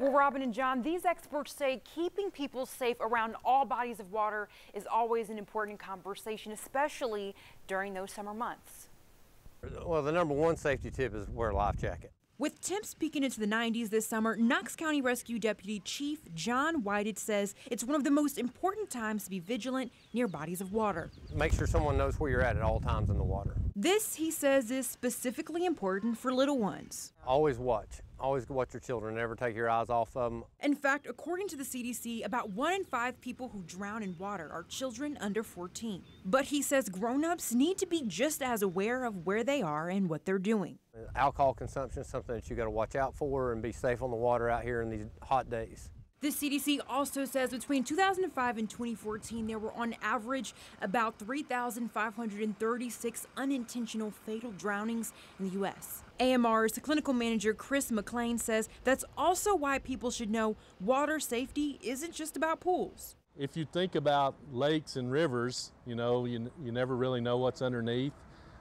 Well, Robin and John, these experts say keeping people safe around all bodies of water is always an important conversation, especially during those summer months. Well, the number one safety tip is wear a life jacket. With temps peaking into the 90s this summer, Knox County Rescue Deputy Chief John Whited says it's one of the most important times to be vigilant near bodies of water. Make sure someone knows where you're at at all times in the water. This, he says, is specifically important for little ones. Always watch. Always watch your children. Never take your eyes off of them. In fact, according to the CDC, about one in five people who drown in water are children under 14. But he says grown-ups need to be just as aware of where they are and what they're doing. Alcohol consumption is something that you got to watch out for and be safe on the water out here in these hot days. The CDC also says between 2005 and 2014, there were on average about 3,536 unintentional fatal drownings in the U.S. AMR's clinical manager Chris McLean says that's also why people should know water safety isn't just about pools. If you think about lakes and rivers, you know, you, you never really know what's underneath.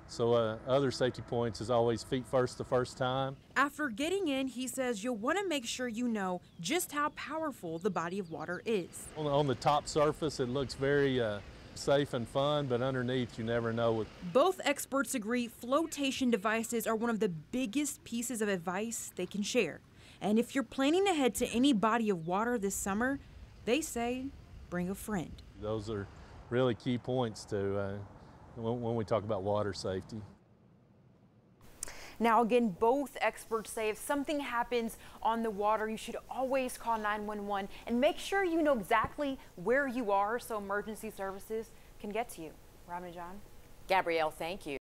So uh, other safety points is always feet first the first time. After getting in, he says you'll want to make sure you know just how powerful the body of water is. On the, on the top surface, it looks very uh, safe and fun, but underneath, you never know. What... Both experts agree flotation devices are one of the biggest pieces of advice they can share. And if you're planning to head to any body of water this summer, they say bring a friend. Those are really key points to uh, when we talk about water safety. Now, again, both experts say if something happens on the water, you should always call 911 and make sure you know exactly where you are so emergency services can get to you. Robin and John? Gabrielle, thank you.